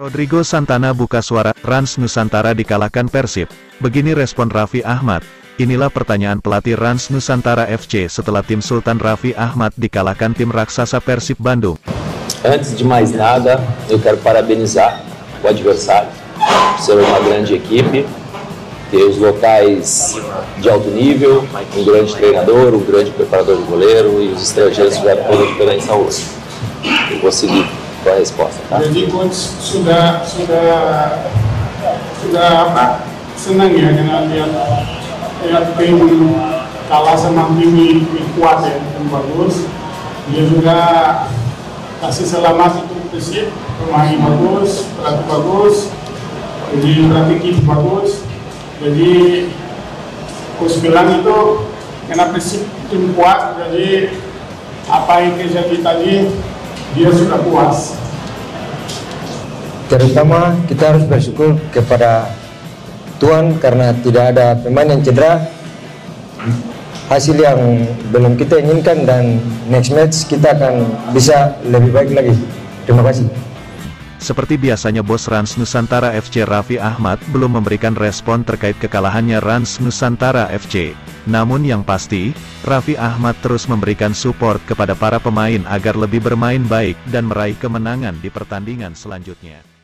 Rodrigo Santana buka suara, Rans Nusantara dikalahkan Persib. Begini respon Raffi Ahmad. Inilah pertanyaan pelatih Rans Nusantara FC setelah tim Sultan Raffi Ahmad dikalahkan tim raksasa Persib Bandung. Antes de mais nada, eu quero parabenizar o adversário por ser uma grande equipe, ter os locais de alto nível, um grande treinador, um grande preparador de goleiro e os estrangeiros fizeram toda a diferença hoje. Eu vou seguir com a resposta, tá? Jadi coach sudah sudah sudah apa senang ya dengan lihat lihat tim kalah sama tim kuat ya tim bagus. Dia juga kasih selamat itu Persib pemain bagus, pelatih bagus, jadi strategi bagus. Jadi coach bilang itu karena Persib tim kuat, jadi apa yang terjadi tadi dia sudah puas. terutama kita harus bersyukur kepada Tuhan karena tidak ada pemain yang cedera. Hasil yang belum kita inginkan dan next match kita akan bisa lebih baik lagi. Terima kasih Seperti biasanya bos Rans Nusantara FC Raffi Ahmad belum memberikan respon terkait kekalahannya Rans Nusantara FC. Namun yang pasti, Raffi Ahmad terus memberikan support kepada para pemain agar lebih bermain baik dan meraih kemenangan di pertandingan selanjutnya.